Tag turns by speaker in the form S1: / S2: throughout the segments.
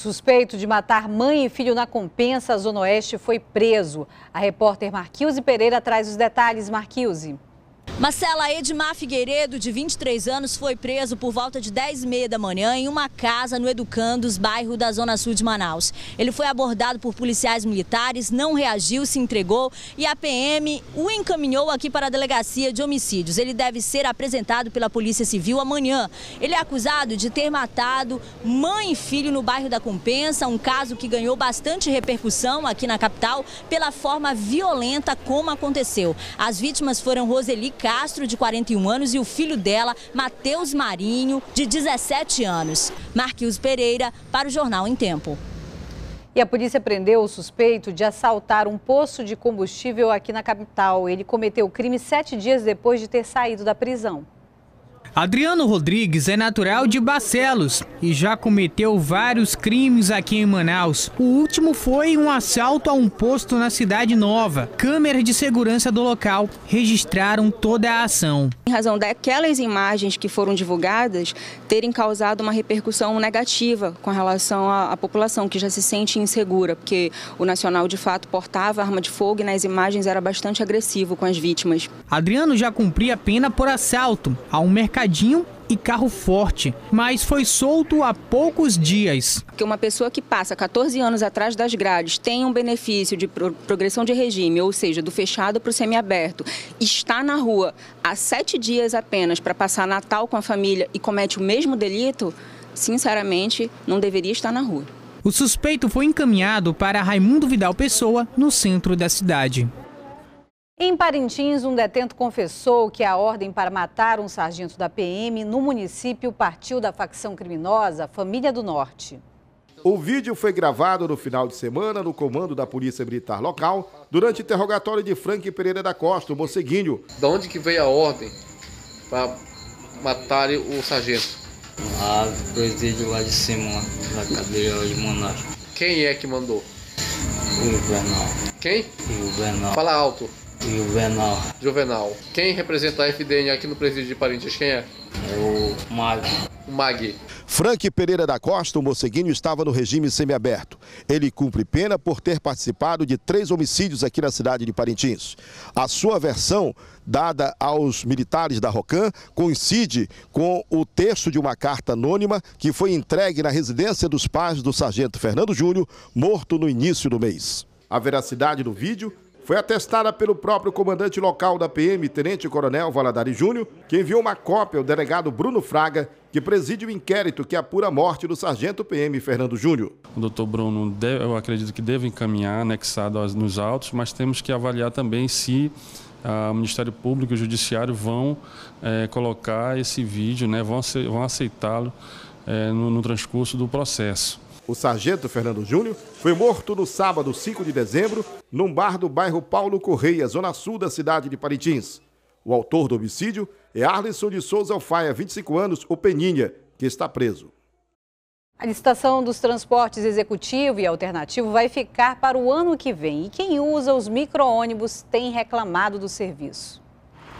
S1: suspeito de matar mãe e filho na Compensa, Zona Oeste, foi preso. A repórter Marquilze Pereira traz os detalhes. Marquilze.
S2: Marcela Edmar Figueiredo, de 23 anos, foi preso por volta de 10 e meia da manhã em uma casa no Educandos, bairro da Zona Sul de Manaus. Ele foi abordado por policiais militares, não reagiu, se entregou e a PM o encaminhou aqui para a delegacia de homicídios. Ele deve ser apresentado pela Polícia Civil amanhã. Ele é acusado de ter matado mãe e filho no bairro da Compensa, um caso que ganhou bastante repercussão aqui na capital pela forma violenta como aconteceu. As vítimas foram Roseli Castro, de 41 anos, e o filho dela, Matheus Marinho, de 17 anos. Marquinhos Pereira, para o Jornal em Tempo.
S1: E a polícia prendeu o suspeito de assaltar um poço de combustível aqui na capital. Ele cometeu o crime sete dias depois de ter saído da prisão.
S3: Adriano Rodrigues é natural de Barcelos e já cometeu vários crimes aqui em Manaus. O último foi um assalto a um posto na Cidade Nova. Câmeras de segurança do local registraram toda a ação.
S4: Em razão daquelas imagens que foram divulgadas terem causado uma repercussão negativa com relação à, à população que já se sente insegura, porque o Nacional de fato portava arma de fogo e nas imagens era bastante agressivo com as vítimas.
S3: Adriano já cumpria pena por assalto a um mercado e carro forte, mas foi solto há poucos dias.
S4: Que uma pessoa que passa 14 anos atrás das grades tem um benefício de progressão de regime, ou seja, do fechado para o semiaberto, está na rua há sete dias apenas para passar Natal com a família e comete o mesmo delito, sinceramente, não deveria estar na rua.
S3: O suspeito foi encaminhado para Raimundo Vidal Pessoa, no centro da cidade.
S1: Em Parintins, um detento confessou que a ordem para matar um sargento da PM no município partiu da facção criminosa Família do Norte.
S5: O vídeo foi gravado no final de semana no comando da Polícia Militar local durante interrogatório de Frank Pereira da Costa, o moceguinho.
S6: Da onde que veio a ordem para matar o sargento?
S7: Lá do presídio lá de cima, lá, da cadeia de Manaus.
S6: Quem é que mandou?
S7: O Juvenal.
S6: Quem?
S7: O Juvenal.
S6: Fala alto.
S7: Juvenal.
S6: Juvenal. Quem representa a FDN aqui no presídio de Parintins? Quem é?
S7: É o Mag.
S6: O Mag.
S5: Frank Pereira da Costa, o moceguinho, estava no regime semiaberto. Ele cumpre pena por ter participado de três homicídios aqui na cidade de Parintins. A sua versão, dada aos militares da ROCAM, coincide com o texto de uma carta anônima que foi entregue na residência dos pais do sargento Fernando Júnior, morto no início do mês. A veracidade do vídeo foi atestada pelo próprio comandante local da PM, Tenente Coronel Valadares Júnior, que enviou uma cópia ao delegado Bruno Fraga, que preside o inquérito que apura a morte do sargento PM Fernando Júnior.
S8: O doutor Bruno, eu acredito que deve encaminhar, anexado nos autos, mas temos que avaliar também se ah, o Ministério Público e o Judiciário vão é, colocar esse vídeo, né, vão, vão aceitá-lo é, no, no transcurso do processo.
S5: O sargento Fernando Júnior foi morto no sábado 5 de dezembro, num bar do bairro Paulo Correia, zona sul da cidade de Parintins. O autor do homicídio é Arlisson de Souza Alfaia, 25 anos, o Peninha, que está preso.
S1: A licitação dos transportes executivo e alternativo vai ficar para o ano que vem. E quem usa os micro-ônibus tem reclamado do serviço.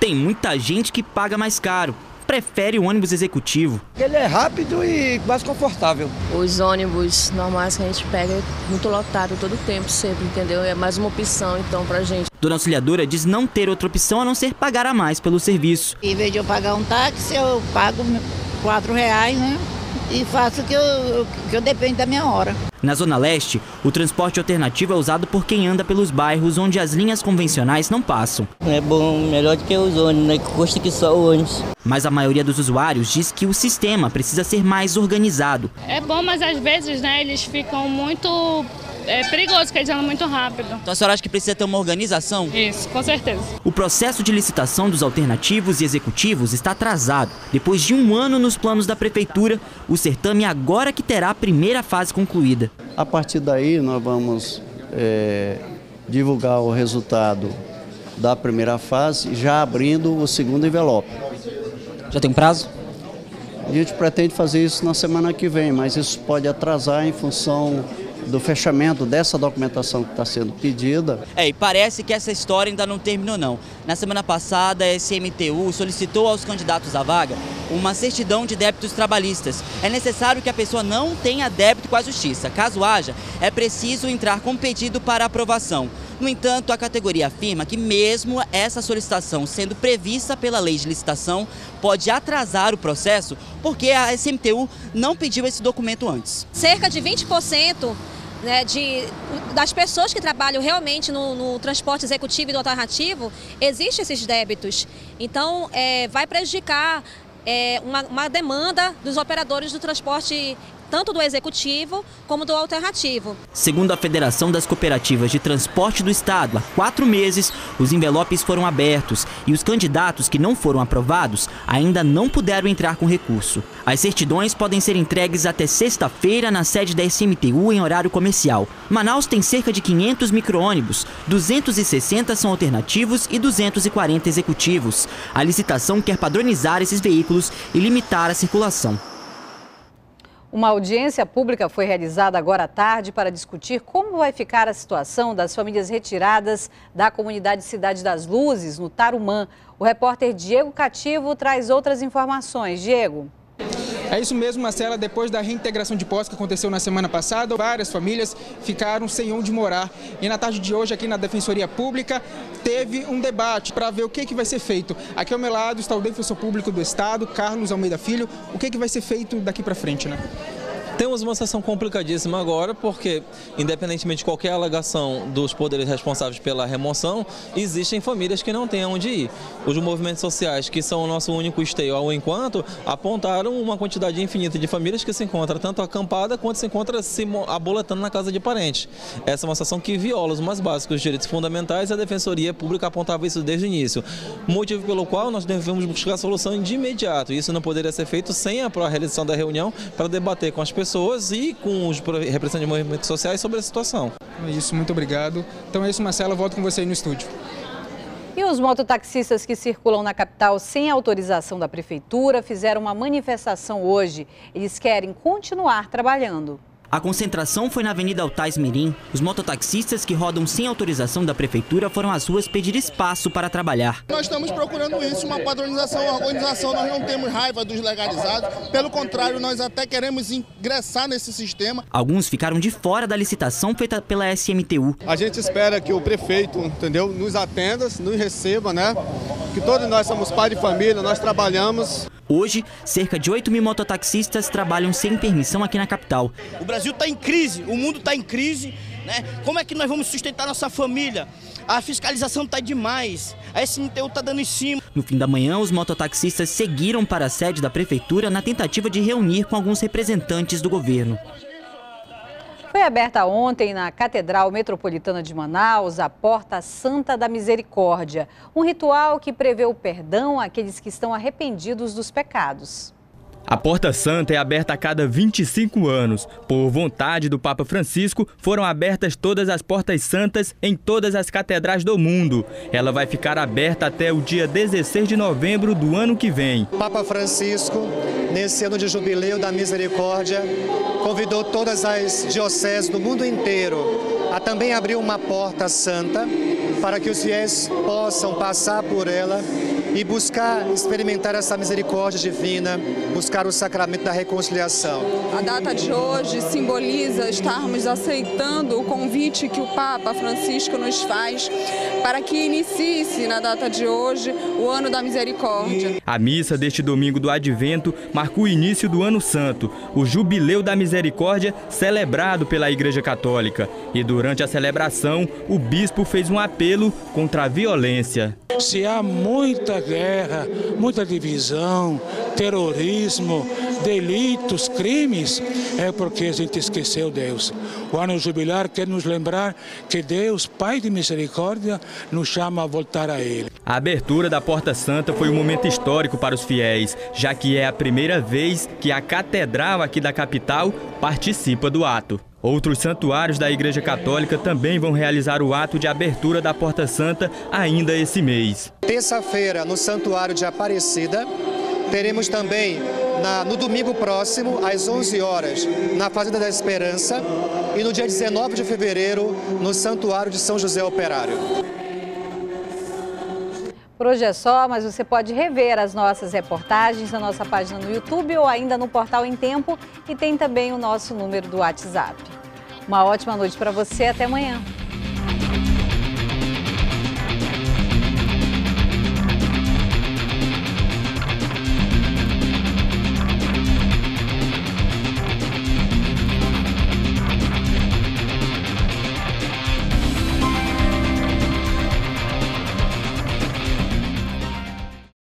S9: Tem muita gente que paga mais caro prefere o ônibus executivo.
S10: Ele é rápido e mais confortável.
S11: Os ônibus normais que a gente pega é muito lotado todo o tempo, sempre, entendeu? É mais uma opção então pra gente.
S9: Dona Auxiliadora diz não ter outra opção a não ser pagar a mais pelo serviço.
S12: Em vez de eu pagar um táxi, eu pago quatro reais, né? E faço o que eu, que eu dependo da minha hora.
S9: Na Zona Leste, o transporte alternativo é usado por quem anda pelos bairros onde as linhas convencionais não passam.
S13: É bom, melhor do que os ônibus, né? Que custa que só o ônibus.
S9: Mas a maioria dos usuários diz que o sistema precisa ser mais organizado.
S14: É bom, mas às vezes, né, eles ficam muito é perigoso, porque eles andam muito rápido.
S9: Então a senhora acha que precisa ter uma organização?
S14: Isso, com certeza.
S9: O processo de licitação dos alternativos e executivos está atrasado. Depois de um ano nos planos da prefeitura, o certame agora que terá a primeira fase concluída.
S15: A partir daí nós vamos é, divulgar o resultado da primeira fase, já abrindo o segundo envelope.
S9: Já tem um prazo?
S15: A gente pretende fazer isso na semana que vem, mas isso pode atrasar em função do fechamento dessa documentação que está sendo pedida.
S9: É, e parece que essa história ainda não terminou não. Na semana passada, a SMTU solicitou aos candidatos à vaga uma certidão de débitos trabalhistas. É necessário que a pessoa não tenha débito com a justiça. Caso haja, é preciso entrar com pedido para aprovação. No entanto, a categoria afirma que, mesmo essa solicitação sendo prevista pela lei de licitação, pode atrasar o processo porque a SMTU não pediu esse documento antes.
S2: Cerca de 20% né, de, das pessoas que trabalham realmente no, no, transporte executivo e do alternativo, existem esses débitos. Então, é, vai prejudicar é, uma, uma demanda dos operadores do transporte tanto do executivo como do alternativo.
S9: Segundo a Federação das Cooperativas de Transporte do Estado, há quatro meses os envelopes foram abertos e os candidatos que não foram aprovados ainda não puderam entrar com recurso. As certidões podem ser entregues até sexta-feira na sede da SMTU em horário comercial. Manaus tem cerca de 500 micro-ônibus, 260 são alternativos e 240 executivos. A licitação quer padronizar esses veículos e limitar a circulação.
S1: Uma audiência pública foi realizada agora à tarde para discutir como vai ficar a situação das famílias retiradas da comunidade Cidade das Luzes, no Tarumã. O repórter Diego Cativo traz outras informações. Diego.
S16: É isso mesmo, Marcela. Depois da reintegração de posse que aconteceu na semana passada, várias famílias ficaram sem onde morar. E na tarde de hoje, aqui na Defensoria Pública, teve um debate para ver o que, que vai ser feito. Aqui ao meu lado está o defensor público do Estado, Carlos Almeida Filho. O que, que vai ser feito daqui para frente, né?
S17: Temos uma situação complicadíssima agora, porque, independentemente de qualquer alegação dos poderes responsáveis pela remoção, existem famílias que não têm onde ir. Os movimentos sociais, que são o nosso único esteio ao enquanto, apontaram uma quantidade infinita de famílias que se encontra tanto acampada quanto se encontra se aboletando na casa de parentes. Essa é uma situação que viola os mais básicos direitos fundamentais e a Defensoria Pública apontava isso desde o início. Motivo pelo qual nós devemos buscar a solução de imediato. Isso não poderia ser feito sem a realização da reunião para debater com as pessoas pessoas e com os representantes de movimentos sociais sobre a situação.
S16: É isso, muito obrigado. Então é isso, Marcelo, volto com você aí no estúdio.
S1: E os mototaxistas que circulam na capital sem autorização da prefeitura fizeram uma manifestação hoje. Eles querem continuar trabalhando.
S9: A concentração foi na Avenida Altais Mirim. Os mototaxistas que rodam sem autorização da prefeitura foram às ruas pedir espaço para trabalhar.
S18: Nós estamos procurando isso, uma padronização, uma organização. Nós não temos raiva dos legalizados. Pelo contrário, nós até queremos ingressar nesse sistema.
S9: Alguns ficaram de fora da licitação feita pela SMTU.
S19: A gente espera que o prefeito, entendeu, nos atenda, nos receba, né? Que todos nós somos pai de família, nós trabalhamos.
S9: Hoje, cerca de 8 mil mototaxistas trabalham sem permissão aqui na capital.
S20: O Brasil está em crise, o mundo está em crise. Né? Como é que nós vamos sustentar nossa família? A fiscalização está demais, a SMTU está dando em cima.
S9: No fim da manhã, os mototaxistas seguiram para a sede da prefeitura na tentativa de reunir com alguns representantes do governo.
S1: Foi aberta ontem na Catedral Metropolitana de Manaus a Porta Santa da Misericórdia, um ritual que prevê o perdão àqueles que estão arrependidos dos pecados.
S21: A Porta Santa é aberta a cada 25 anos. Por vontade do Papa Francisco, foram abertas todas as portas santas em todas as catedrais do mundo. Ela vai ficar aberta até o dia 16 de novembro do ano que vem.
S22: Papa Francisco, nesse ano de jubileu da misericórdia, convidou todas as dioceses do mundo inteiro a também abrir uma porta santa para que os fiéis possam passar por ela e buscar experimentar essa misericórdia divina, buscar o sacramento da reconciliação.
S23: A data de hoje simboliza estarmos aceitando o convite que o Papa Francisco nos faz para que inicie-se na data de hoje o ano da misericórdia.
S21: A missa deste domingo do Advento marcou o início do Ano Santo, o Jubileu da Misericórdia celebrado pela Igreja Católica. E durante a celebração, o bispo fez um apelo contra a violência.
S24: Se há muita guerra, muita divisão, terrorismo, delitos, crimes, é porque a gente esqueceu Deus. O ano jubilar quer nos lembrar que Deus, Pai de misericórdia, nos chama a voltar a Ele.
S21: A abertura da Porta Santa foi um momento histórico para os fiéis, já que é a primeira vez que a catedral aqui da capital participa do ato. Outros santuários da Igreja Católica também vão realizar o ato de abertura da Porta Santa ainda esse mês.
S22: Terça-feira, no Santuário de Aparecida, teremos também na, no domingo próximo, às 11 horas, na Fazenda da Esperança e no dia 19 de fevereiro, no Santuário de São José Operário.
S1: Por hoje é só, mas você pode rever as nossas reportagens na nossa página no YouTube ou ainda no portal Em Tempo e tem também o nosso número do WhatsApp. Uma ótima noite para você, até amanhã.